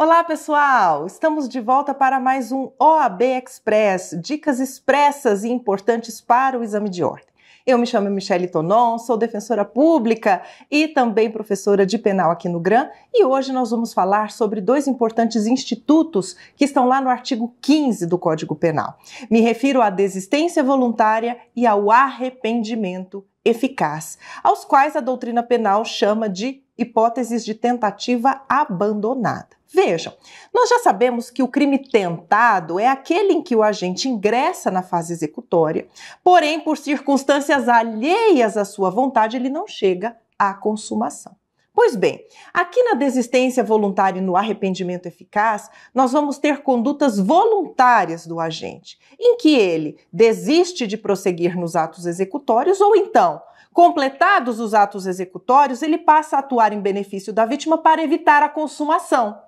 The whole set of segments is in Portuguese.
Olá, pessoal! Estamos de volta para mais um OAB Express, dicas expressas e importantes para o exame de ordem. Eu me chamo Michele Tonon, sou defensora pública e também professora de penal aqui no GRAM, e hoje nós vamos falar sobre dois importantes institutos que estão lá no artigo 15 do Código Penal. Me refiro à desistência voluntária e ao arrependimento eficaz, aos quais a doutrina penal chama de hipóteses de tentativa abandonada. Vejam, nós já sabemos que o crime tentado é aquele em que o agente ingressa na fase executória, porém, por circunstâncias alheias à sua vontade, ele não chega à consumação. Pois bem, aqui na desistência voluntária e no arrependimento eficaz, nós vamos ter condutas voluntárias do agente, em que ele desiste de prosseguir nos atos executórios ou então Completados os atos executórios, ele passa a atuar em benefício da vítima para evitar a consumação.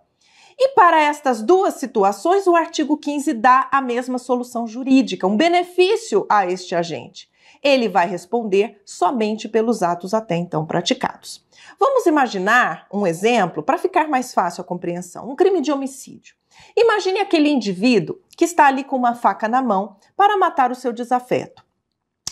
E para estas duas situações, o artigo 15 dá a mesma solução jurídica, um benefício a este agente. Ele vai responder somente pelos atos até então praticados. Vamos imaginar um exemplo para ficar mais fácil a compreensão: um crime de homicídio. Imagine aquele indivíduo que está ali com uma faca na mão para matar o seu desafeto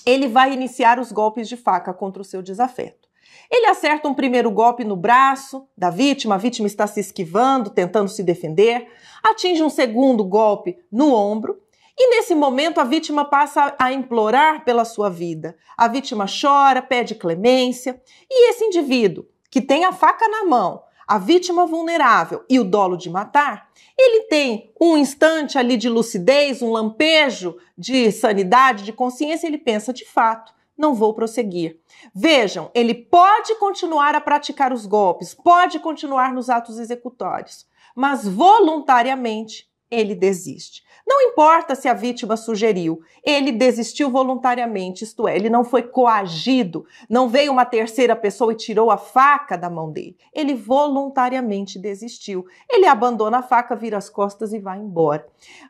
ele vai iniciar os golpes de faca contra o seu desafeto. Ele acerta um primeiro golpe no braço da vítima, a vítima está se esquivando, tentando se defender, atinge um segundo golpe no ombro, e nesse momento a vítima passa a implorar pela sua vida. A vítima chora, pede clemência, e esse indivíduo que tem a faca na mão, a vítima vulnerável e o dolo de matar, ele tem um instante ali de lucidez, um lampejo de sanidade, de consciência, ele pensa de fato, não vou prosseguir. Vejam, ele pode continuar a praticar os golpes, pode continuar nos atos executórios, mas voluntariamente ele desiste. Não importa se a vítima sugeriu, ele desistiu voluntariamente, isto é, ele não foi coagido, não veio uma terceira pessoa e tirou a faca da mão dele. Ele voluntariamente desistiu. Ele abandona a faca, vira as costas e vai embora.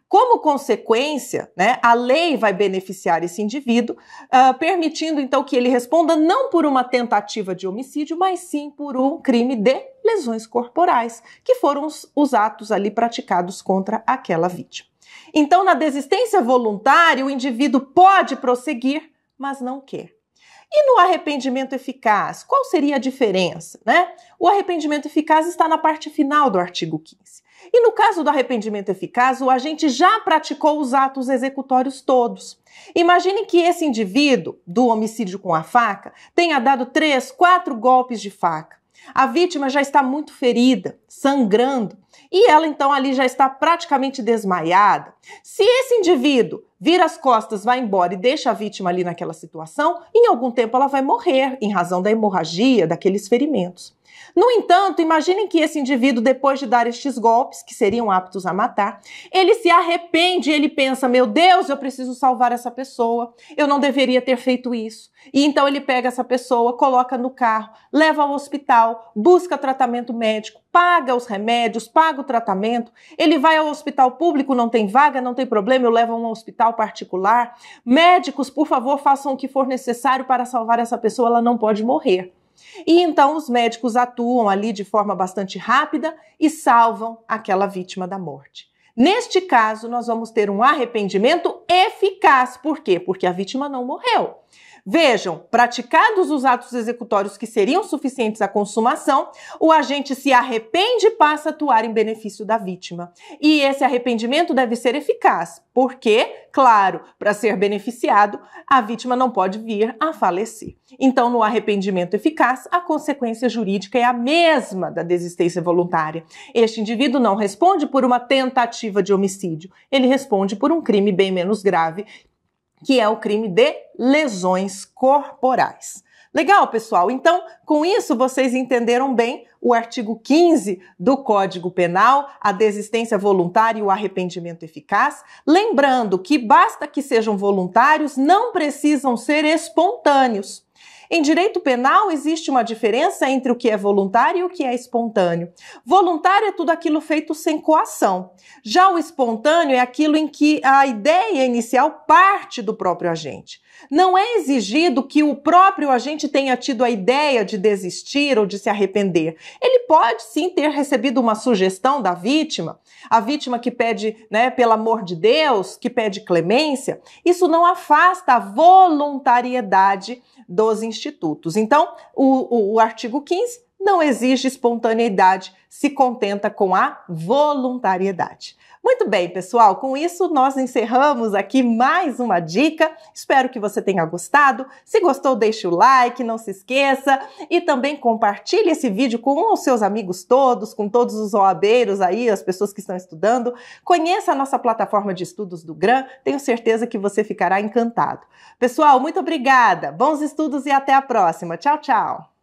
Como consequência, né, a lei vai beneficiar esse indivíduo, uh, permitindo então que ele responda não por uma tentativa de homicídio, mas sim por um crime de lesões corporais, que foram os, os atos ali praticados contra aquela vítima. Então, na desistência voluntária, o indivíduo pode prosseguir, mas não quer. E no arrependimento eficaz, qual seria a diferença? Né? O arrependimento eficaz está na parte final do artigo 15. E no caso do arrependimento eficaz, o agente já praticou os atos executórios todos. Imagine que esse indivíduo do homicídio com a faca tenha dado três, quatro golpes de faca. A vítima já está muito ferida, sangrando, e ela então ali já está praticamente desmaiada. Se esse indivíduo vira as costas, vai embora e deixa a vítima ali naquela situação, em algum tempo ela vai morrer em razão da hemorragia, daqueles ferimentos. No entanto, imaginem que esse indivíduo, depois de dar estes golpes, que seriam aptos a matar, ele se arrepende, ele pensa: meu Deus, eu preciso salvar essa pessoa, eu não deveria ter feito isso. E então ele pega essa pessoa, coloca no carro, leva ao hospital, busca tratamento médico, paga os remédios, paga o tratamento. Ele vai ao hospital público, não tem vaga, não tem problema, eu levo a um hospital particular. Médicos, por favor, façam o que for necessário para salvar essa pessoa, ela não pode morrer. E então os médicos atuam ali de forma bastante rápida e salvam aquela vítima da morte. Neste caso, nós vamos ter um arrependimento eficaz. Por quê? Porque a vítima não morreu. Vejam, praticados os atos executórios que seriam suficientes à consumação, o agente se arrepende e passa a atuar em benefício da vítima. E esse arrependimento deve ser eficaz, porque, claro, para ser beneficiado, a vítima não pode vir a falecer. Então, no arrependimento eficaz, a consequência jurídica é a mesma da desistência voluntária. Este indivíduo não responde por uma tentativa de homicídio, ele responde por um crime bem menos grave, que é o crime de lesões corporais. Legal, pessoal? Então, com isso, vocês entenderam bem o artigo 15 do Código Penal, a desistência voluntária e o arrependimento eficaz. Lembrando que basta que sejam voluntários, não precisam ser espontâneos. Em direito penal, existe uma diferença entre o que é voluntário e o que é espontâneo. Voluntário é tudo aquilo feito sem coação. Já o espontâneo é aquilo em que a ideia inicial parte do próprio agente. Não é exigido que o próprio agente tenha tido a ideia de desistir ou de se arrepender. Ele pode sim ter recebido uma sugestão da vítima, a vítima que pede, né, pelo amor de Deus, que pede clemência. Isso não afasta a voluntariedade dos institutos. Então, o, o, o artigo 15 não exige espontaneidade, se contenta com a voluntariedade. Muito bem, pessoal, com isso nós encerramos aqui mais uma dica. Espero que você tenha gostado. Se gostou, deixe o like, não se esqueça e também compartilhe esse vídeo com os seus amigos todos, com todos os OABeiros aí, as pessoas que estão estudando. Conheça a nossa plataforma de estudos do GRAM, tenho certeza que você ficará encantado. Pessoal, muito obrigada. Bons estudos e até a próxima. Tchau, tchau.